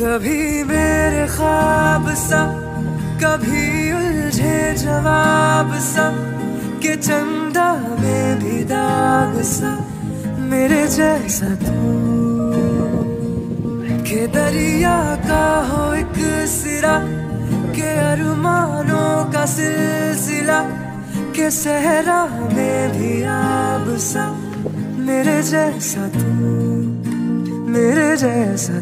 कभी मेरे ख्वाब सा, कभी उलझे जवाब सा, के चंदा में भी दाग सा, मेरे जैसा तू। के दरिया का हो एक सिरा, के अरमानों का सिलसिला, के सहरा में भी आब सा, मेरे जैसा तू, मेरे जैसा